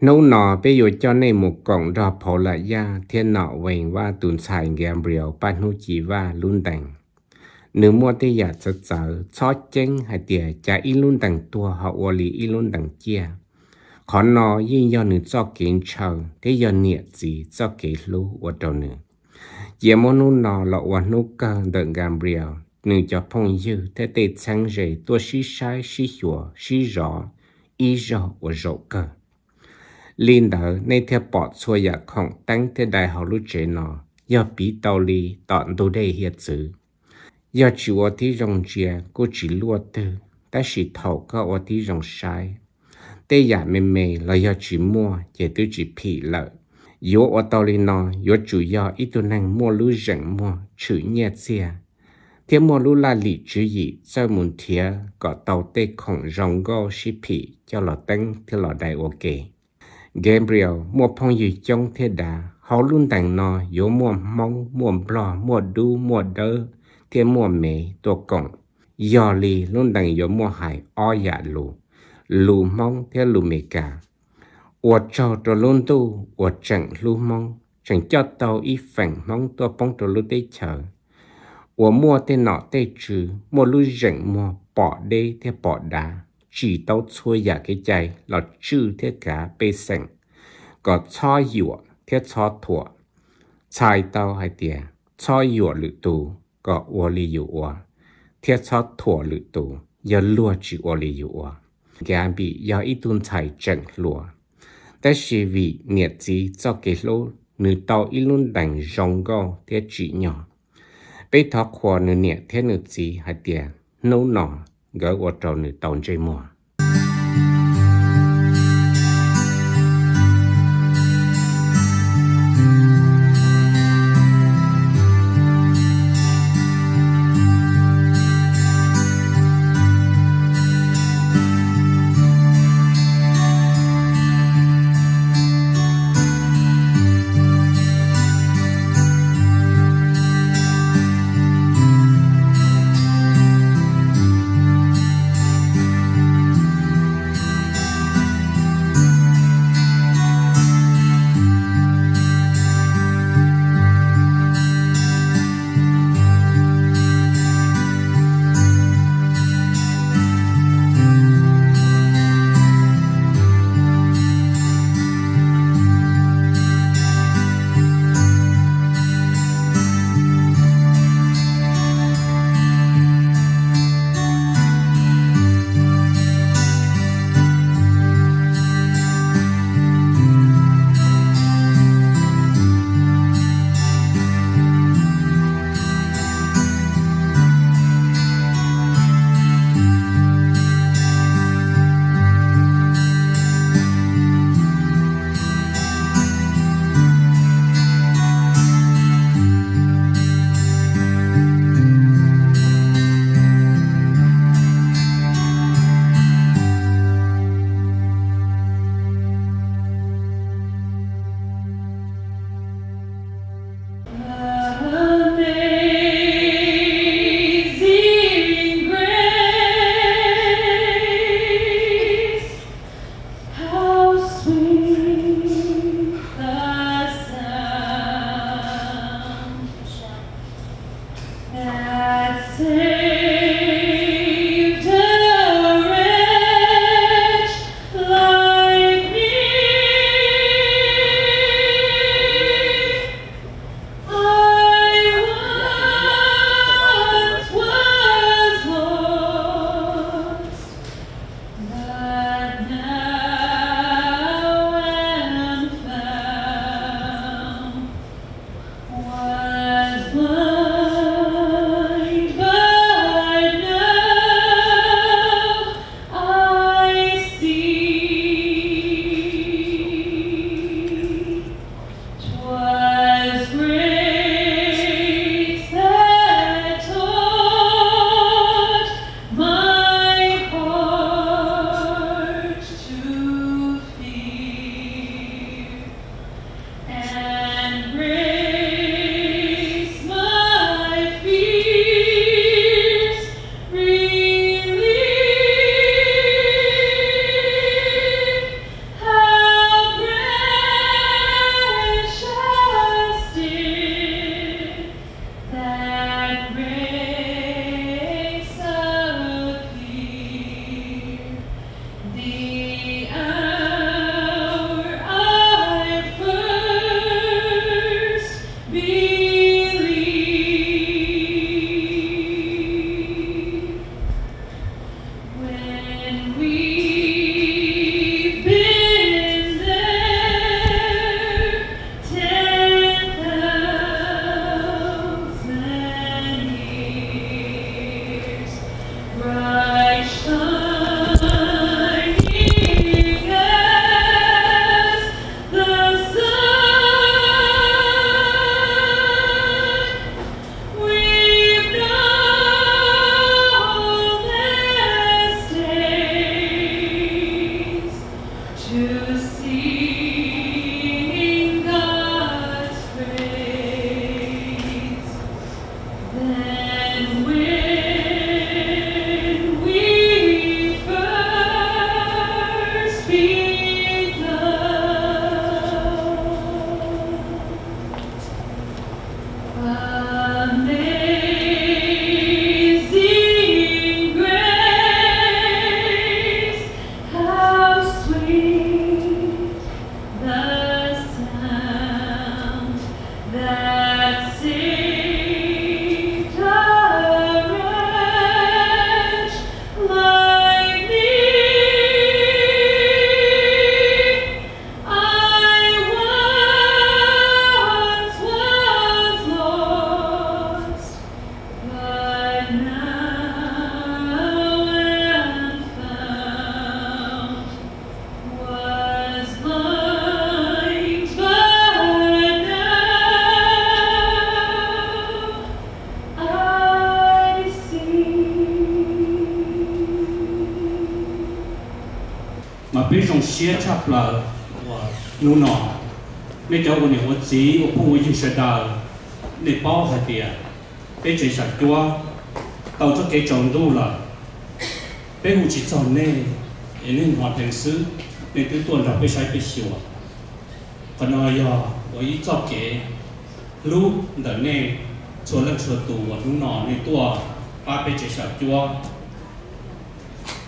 nấu nọ bây giờ cho nên một cổng rò phổ là gia, thiên nọ về và tuần xài gam biểu ban hữu chỉ và luôn đành nếu mua thì giả sợ sợ cho chênh hay tìa chả ít luôn đằng tua, họ ô lì ít luôn đằng chia. Khó nọ yên do nữ cho kiến chờ thế giờ nhiệt gì cho kế lũ ở đầu nữa giờ mô nụ nọ lọ ở nụ cơ đợn gam biểu nữ cho phong dư, thế tê sáng rể, tua xí sai, xí hùa, xí rõ y rõ ở rõ cơ linh đỡ nên theo bỏ xua dạ khổng tăng theo đại học lúc chế nó do bí tàu lì tọn đồ đề hiệt dữ do chỉ ở tí rồng chia cô chỉ lua tư ta chỉ thầu có ở tí rồng sai tê giả mê mê là do chỉ mua chỉ tư chỉ phỉ lợi yếu ở tàu lì nó yếu chủ yếu ít tu năng mua lưu rảnh mua chữ nhẹ xìa thế mua lưu là lì chữ gì sau muốn thiệt có tàu tê khổng rồng gô xí phỉ cho lọ tăng theo lọ đại ok Gabriel, mua phong gì trong thế đà? Họ luôn tặng nó yếu mua mong mua bò mua đu, mua đơ thế mua mẹ tổ cộng do lì luôn tặng yếu mua hải, o dạ lù. Lù mong thế lù mẹ cả. Ủa cho trò luôn tu, ủa chẳng lù mong chẳng cho tàu y phẳng mong tôi bông trò lù tế chờ ủa mua tên nọ tế trừ, mua lù rảnh mua bỏ đê thế bỏ đá chỉ tao chui ya cái chai, là chữ thế cả bê sinh có cho yếu thế cho thua chạy tao hay tiền cho yếu lự tù có ô li yếu ô thế cho thua lự tù giờ lúa chỉ ô li yếu ô cái bị giờ ít tuần chạy chẳng lúa 但是 vì nhiệt gì cho cái lô nữ tao ít luôn đánh rong go thế chỉ nhỏ. Bê thọ khoa nữ nhiệt thế nữ gì hay tiền nấu nọ gỡ qua trong này tàu chơi mùa Wow. นูนอไม่เจ้าคนเดียวันสีวันพุ่งวันยิ่งเสดาในป้อหัเดียไป็นใจฉันตัวเต่าทักเกจงดูละเปหูจิตจอนเน่เอ็นเล่หัวเทงซื้อในตัวตัวเราไปใช้ไปเชียวปนอยอวันยิ่จอบเก๋รู้เดินเน่ชวนเล่นชวนตัวนูนอในตัวป้าเป็นใจฉันตัว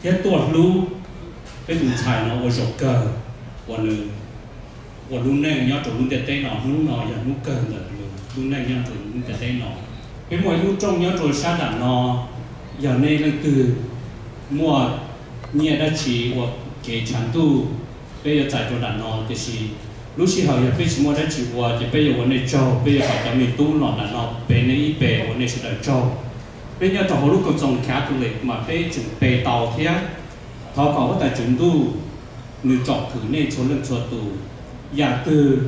เท่ยตัวรู้เป็นหนุ่มชายเนาะวันจบเกอร์วันหนึ่ง nữ và lúc này nhớ trụ lúc tết tết nọ, lúc nọ giờ lúc cờ là lúc này nhớ trụ lúc tết tết nọ. Cái mỗi lúc trong nhớ rồi sát đàn nó giờ này là từ mùa nhẹ đã chỉ hoặc kể chẳng tu, bây giờ tại chỗ đàn nó thì chỉ lúc chỉ học giờ bây giờ mua đã chỉ qua thì bây giờ vấn đề cho, bây giờ học cái mình tu nó đàn nó bên này ít bề vấn đề sẽ đàn cho. Bây giờ tàu lúc còn trồng khá tu lịch mà bây giờ bề tàu thế họ có tại chuẩn tu nữ chọn thử nên số lượng số tu giả từ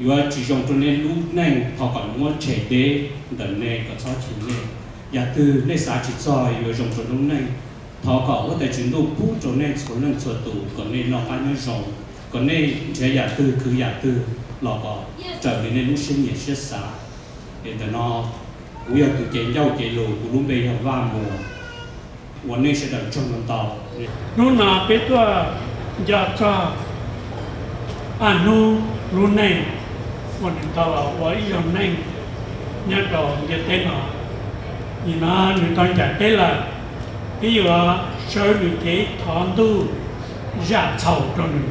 dù chỉ dùng cho nên lúc này họ còn muốn trẻ đế đợt này có cho chỉ nên giả từ nên xã chỉ cho dù dùng cho lúc này họ có có thể chuyển đổi phú cho nên số lượng số tụ còn nên nó phải nhân rộng còn nên chế giả từ cứ giả từ lọ có trở về nên lúc sinh nhiệt sẽ xã để nó bây giờ từ cái giao cái lù của lúc bây giờ va mùa วันนี้เสด็จจงต่อ นู่นน่ะเป็นตัวอยากจะอนุรู้ในวันนี้ตัวว่าอย่างในเนี่ยตัวจะ 啊，no no neng name，nhớ đồ nhớ tên nó, vì nó người ta trả tên là, ví dụ à, sơ bị thế thọn tu, giả sầu cho mình.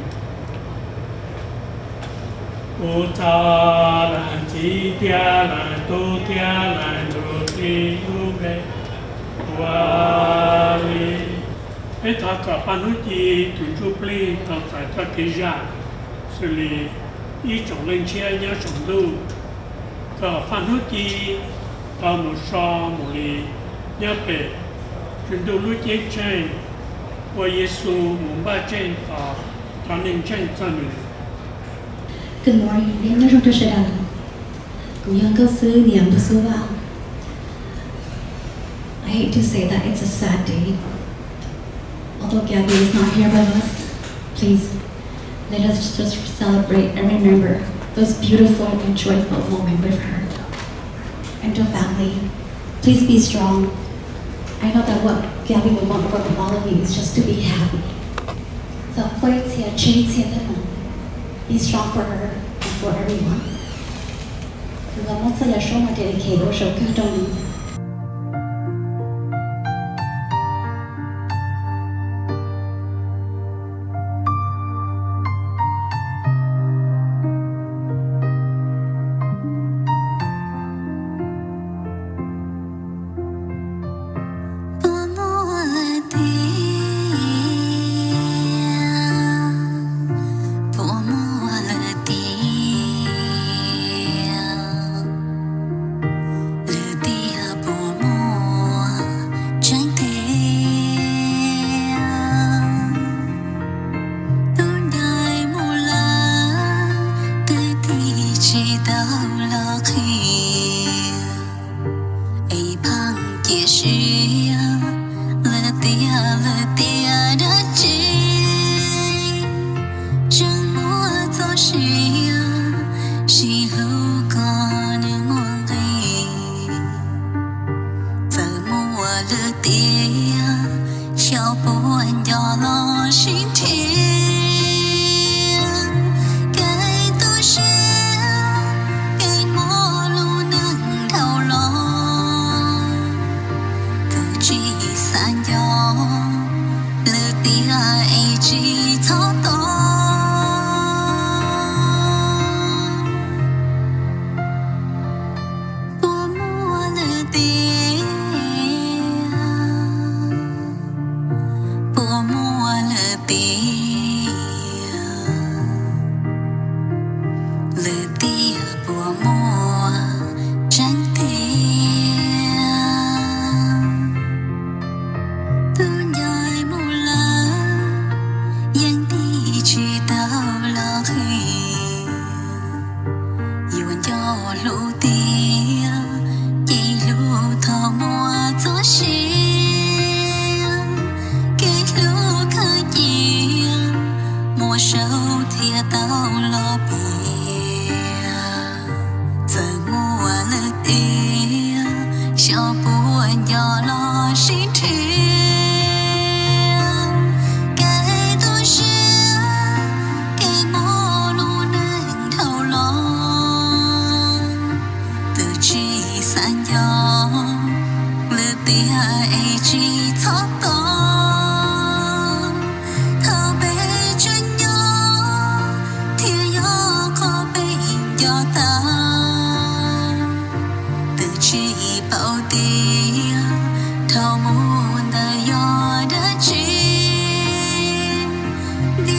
Cô cha là chỉ tia là tu tia là đồ ti tu bê, qua đi. Thế thật là panuji tu chú pli, thật là thật kỳ giả xử lý ý trọng lên chia nhớ trọng đu cờ phan hút chi tờ một so một lì nhớ bể chuyển đu lúc chế trên của Giêsu muốn ba trên và cho nên trên cho mình Good morning, đến nhớ trong tôi sẽ đàn Cũng dân câu sư niệm tôi số vào I hate to say that it's a sad day. Although Gabby is not here with us, please let us just celebrate and remember those beautiful and joyful moments with her. And to family, please be strong. I know that what Gabby would want for all of you is just to be happy. So please change here, be strong for her and for everyone. Từ 呀，叫不 cháu. Bùa nhỏ lo xin thiên cái tôi xưa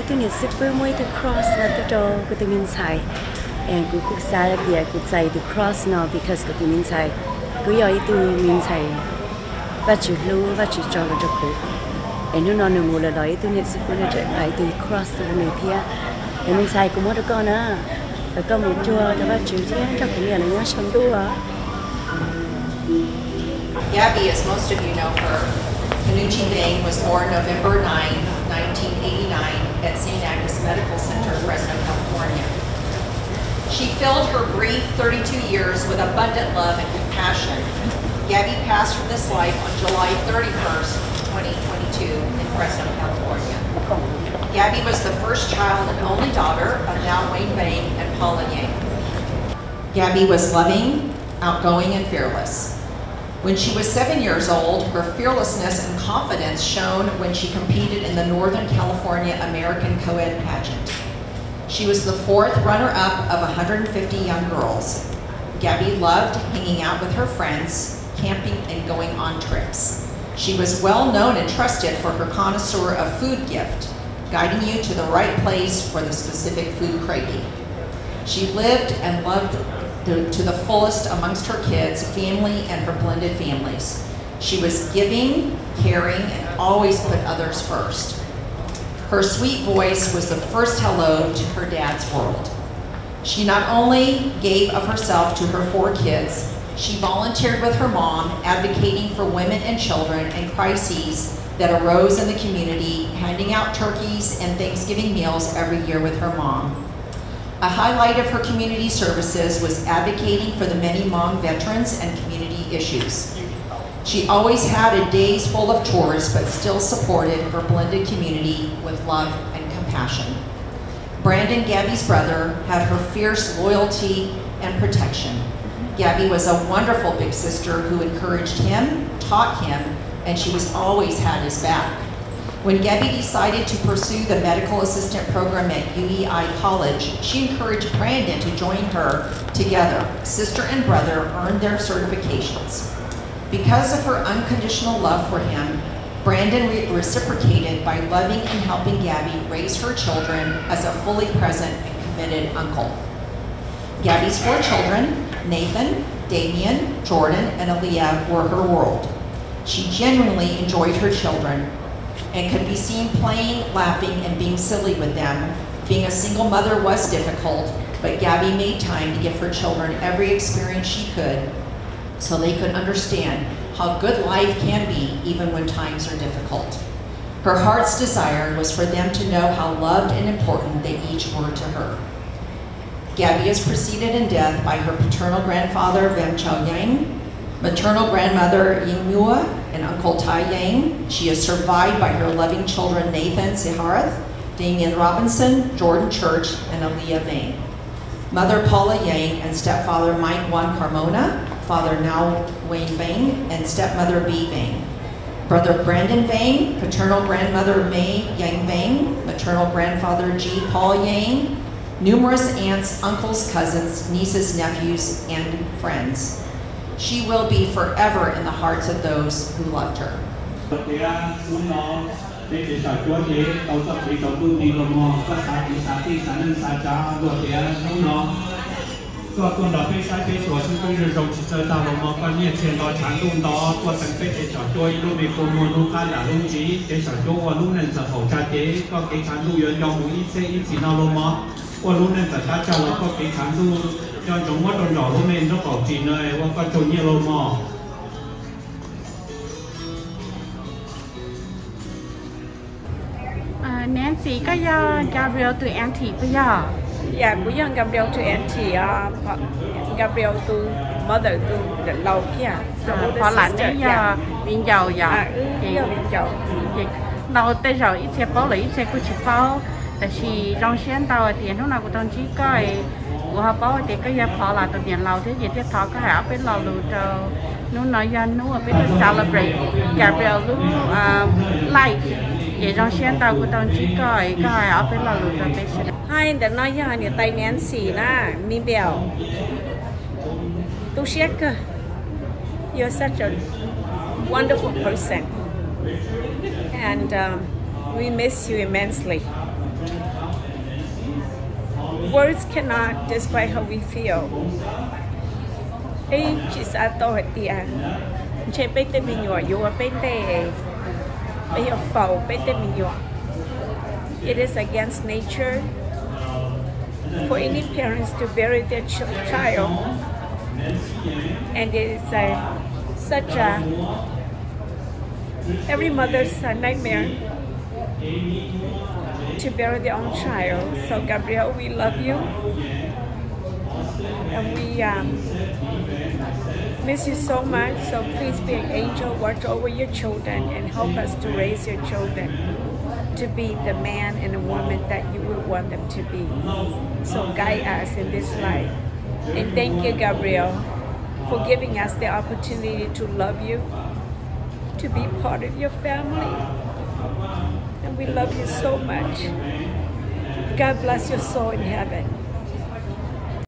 Ito nga, super way to cross na to to the say. And kukuk sara biya kut say to cross na because kutingin the Kuya ito you say. Bachu lu, bachu cholo joku. And yun ano mula lo, ito nga super Firmoy ah, to ay to cross to kutingin siya. And min say kumot ko na. Và có một chua cho bác chịu chứ, cho cũng là nó. Gabby, as most of you know her, Kanuchi Bang was born November 9, 1989 at St. Agnes Medical Center, Fresno, California. She filled her brief 32 years with abundant love and compassion. Gabby passed from this life on July 31st, 2022 in Fresno, California. Gabby was the first child and only daughter of now Wayne Bang and Paula Yang. Gabby was loving, outgoing, and fearless. When she was seven years old, her fearlessness and confidence shone when she competed in the Northern California American Co-ed pageant. She was the fourth runner-up of 150 young girls. Gabby loved hanging out with her friends, camping, and going on trips. She was well known and trusted for her connoisseur of food gift, guiding you to the right place for the specific food craving. She lived and loved to, the fullest amongst her kids, family, and her blended families. She was giving, caring, and always put others first. Her sweet voice was the first hello to her dad's world. She not only gave of herself to her four kids, she volunteered with her mom, advocating for women and children and crises that arose in the community, handing out turkeys and Thanksgiving meals every year with her mom. A highlight of her community services was advocating for the many Hmong veterans and community issues. She always had a days full of chores, but still supported her blended community with love and compassion. Brandon, Gabby's brother, had her fierce loyalty and protection. Gabby was a wonderful big sister who encouraged him, taught him, and she was always had his back. When Gabby decided to pursue the medical assistant program at UEI College, she encouraged Brandon to join her together. Sister and brother earned their certifications. Because of her unconditional love for him, Brandon re- reciprocated by loving and helping Gabby raise her children as a fully present and committed uncle. Gabby's four children, Nathan, Damien, Jordan, and Aaliyah, were her world. She genuinely enjoyed her children and could be seen playing, laughing, and being silly with them. Being a single mother was difficult, but Gabby made time to give her children every experience she could so they could understand how good life can be even when times are difficult. Her heart's desire was for them to know how loved and important they each were to her. Gabby is preceded in death by her paternal grandfather, Vem Chow Yang, maternal grandmother, Ying Mua, and Uncle Tai Yang. She is survived by her loving children, Nathan Siharath, Damian Robinson, Jordan Church, and Aaliyah Vane. Mother Paula Yang and stepfather Mike Juan Carmona, father now Wayne Vang, and stepmother B. Vang. Brother Brandon Vang, paternal grandmother May Yang Vang, maternal grandfather G. Paul Yang, numerous aunts, uncles, cousins, nieces, nephews, and friends. She will be forever in the hearts of those who loved her. để để đi sa cha con đó phải sai phải sửa sinh công rồi chỉ chơi tàu lo mò có nhiều chuyện đó chẳng đó có từng phải để cho chúa lúc bị cô mua lúc khác chỉ để cho chúa và nên sẽ hỗ trợ chế có cái chẳng đủ yên cho mỗi ít xe ít chỉ nào lo và nên sẽ cha cho là có cái cho chúng mất đồ nhỏ hôm nay nó có chỉ nơi qua có chỗ nhiều lô mò. À, Nancy có do ờ, Gabriel từ em thì bây giờ? Dạ, của dân Gabriel từ em thì ờ, Gabriel từ mother từ định lâu kia. À, dạ, họ là nãy giờ mình giàu dạ ờ, à, ừ, Thì mình giàu Đầu tới giờ ít xe bó là ít xe của chị bó Tại vì trong xe tàu thì nó nào của trong chỉ coi họ bó thì cái giờ họ là tụi tiền lâu thế gì tiếp thọ có hảo bên lâu luôn cho nó nói ra nó ở bên celebrate Gabriel lúc life vậy trong xuyên tàu của đồng chỉ coi coi ở bên lâu luôn cho bên xe Hai để nói ra thì tay xì na, mi bèo. tôi xét cơ. You're such a wonderful person. And um, we miss you immensely. words cannot describe how we feel. Hey, she's a daughter. She chisa me, hatia. Che pete minyo, yo pete. Ayo pau me, minyo. It is against nature for any parents to bury their child. And it is a, such a, every mother's a nightmare to bury their own child. So Gabrielle, we love you. And we um, miss you so much. So please be an angel, watch over your children and help us to raise your children to be the man and the woman that you would want them to be. So guide us in this life. And thank you, Gabrielle, for giving us the opportunity to love you, to be part of your family. We love you so much. God bless your soul in heaven.